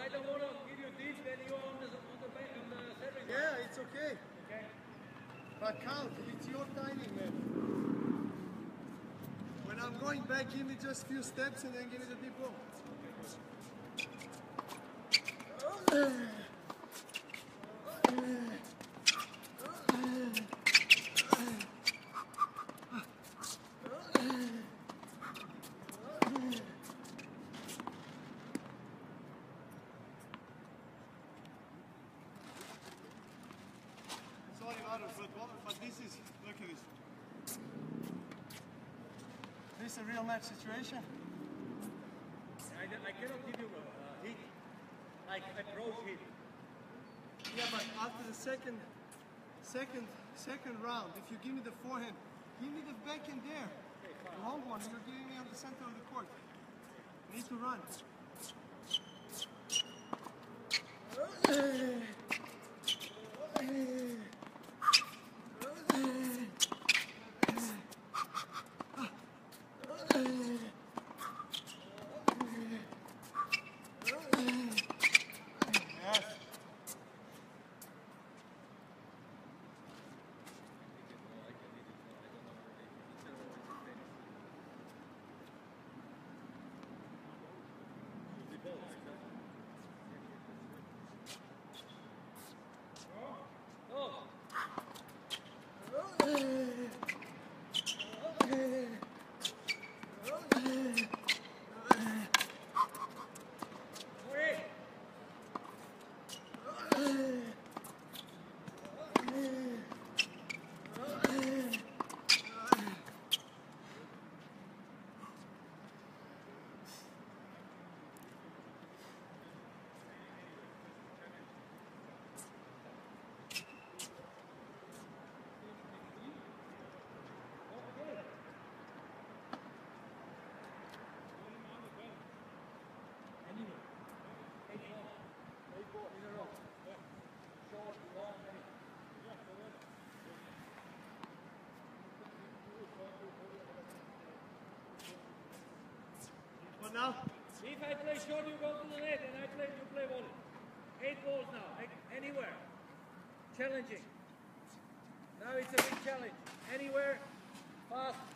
I don't want to give you when you are on the, on the, on the service. Yeah, it's okay. Okay. But count, it's your timing, man. When I'm going back, give me just a few steps and then give me the deep blow. Sorry, Varus, but, what- but this is, look at this. This is a real match situation. I, I cannot give you a uh, hit, like approach hit. Yeah, but after the second, second, second round, if you give me the forehand, give me the backhand there. The long one, you're giving me on the center of the court. I need to run. now? If I play short, you go to the net, and I play, you play volley. Eight balls now, anywhere. Challenging. Now it's a big challenge. Anywhere, fast.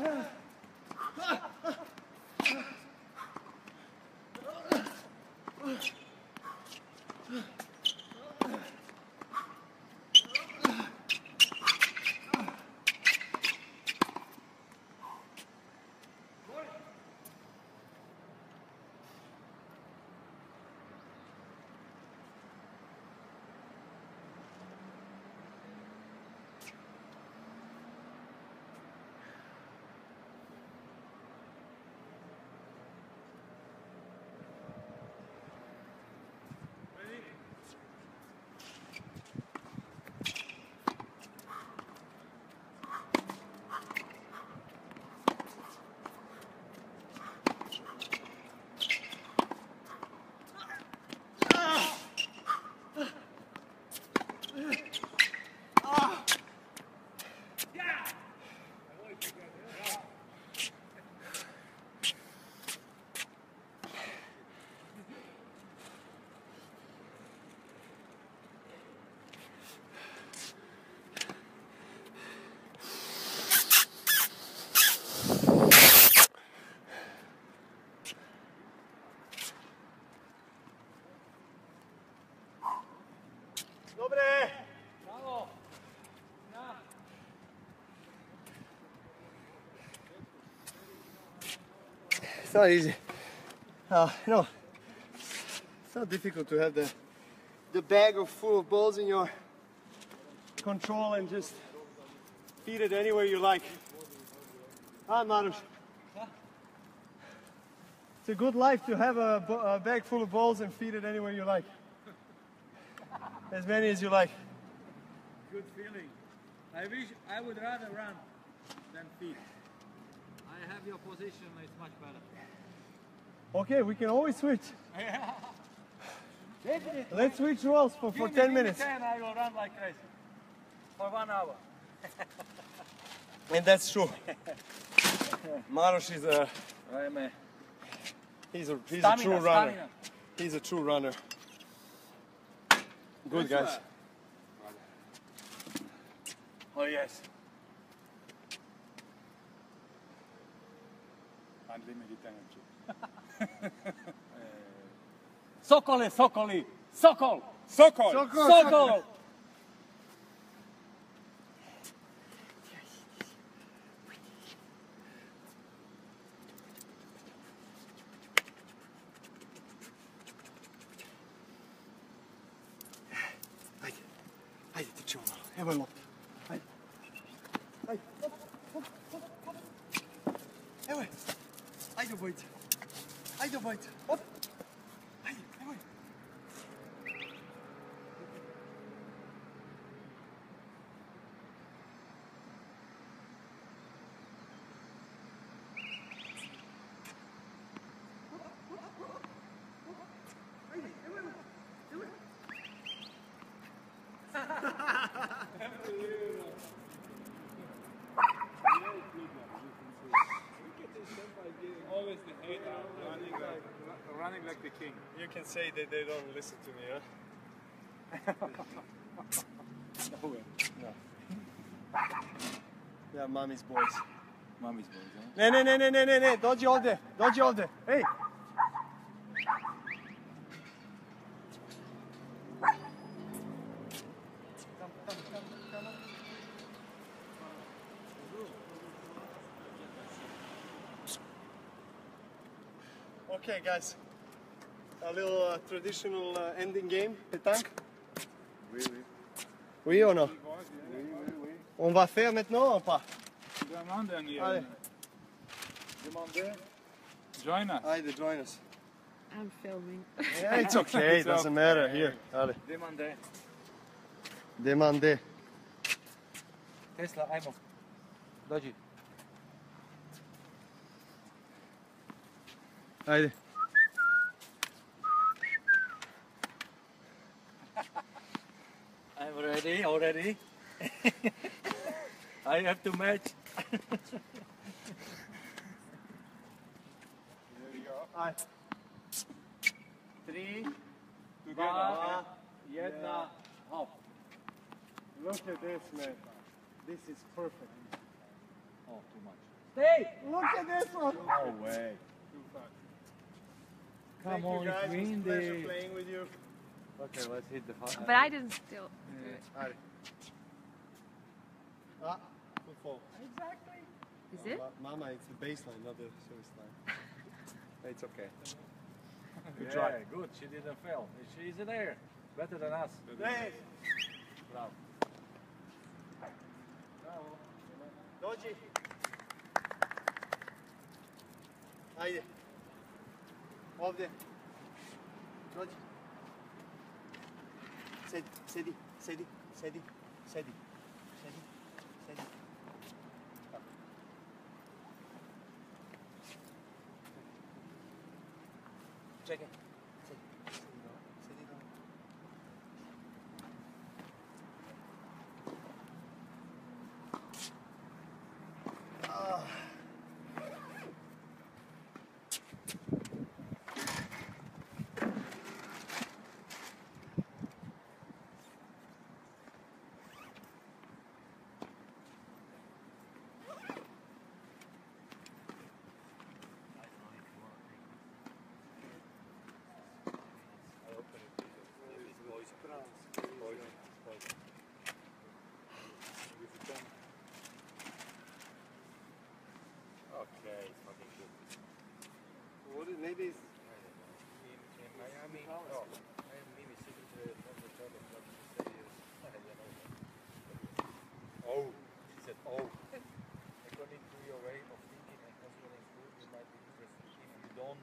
Yeah. It's not easy. Uh, no, it's not difficult to have the the bag of full of balls in your control and just feed it anywhere you like. Ah, Marush. It's a good life to have a, a bag full of balls and feed it anywhere you like. As many as you like. Good feeling. I wish I would rather run than feed. I have your position, it's much better. Okay, we can always switch. Let's switch roles for, for Give 10 me minutes. 10, I will run like crazy. For one hour. And that's true. Maros is a I am a he's a he's stamina, a true runner. stamina. He's a true runner. Good guys. Oh yes. Unlimited energy. Sokole, Sokoli, Sokol, Sokol! Sokol. Sokol. Haydi. Haydi tıkçı onu. Hemen hop. Haydi. Haydi. Hop, hop, hop, hop. Evet. Haydi boyut. Haydi boyut. Hop. Haydi. Evet. Always the hater, running like, running like the king. You can say that they don't listen to me, huh? Yeah, mommy's boys. Mommy's boys, huh? Ne ne ne ne ne ne ne dođi ovdje, dođi ovdje. Ej. Okay, guys. A little uh, traditional uh, ending game, pétanque. Oui, oui. Oui ou non? Oui, oui, oui. On va faire maintenant ou pas? Demande un Allez. Demandez. Join us. Haydi, join us. I'm filming. Yeah, it's okay, it It's doesn't matter. Here, allez. Demande. Demandez. Tesla, ajmo. Dođi. Haydi. I'm ready already. I have to match. Aj. Tri, Together. dva, jedna, hop. Look at this, man. This is perfect. Oh, too much. Stay! Look at this one. No way. Too fast. Come Thank on, you guys. it's It's a pleasure windy. playing with you. Okay, let's hit the hot. But I didn't still do it. Haydi. Ah, good fall. Exactly. Is it? Ma- Mama, it's the baseline, not the service line. it's okay. Good Yeah, try. Good. She didn't fail. She's in there. Better than us. Hey, Bravo. dođi. Ajde. Ovdje. Dođi. Sedi, sedi, sedi, sedi, sedi, sedi, sedi. Tako. Čekaj. Sedi, sedi dole, sedi dole. Okay, fucking good. What is, maybe it's in Miami. Oh, I am Mimi secretary of the job of what she said is, Oh, she said, oh. According to your way of thinking and considering food, you might be interested if you don't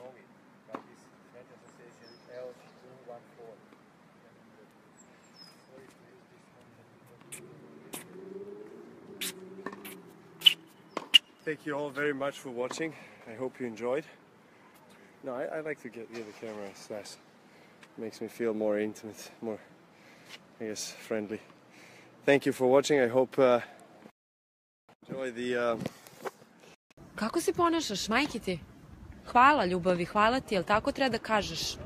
know it. But this French association L214. Sorry to use this Thank you all very much for watching. I hope you enjoyed. No, I, I like to get near the camera. It's nice. Makes me feel more intimate, more, I guess, friendly. Thank you for watching. I hope uh, enjoy the. Uh, Kako se ponašaš, majke ti? Hvala ljubavi, hvala ti, jel tako treba da kažeš?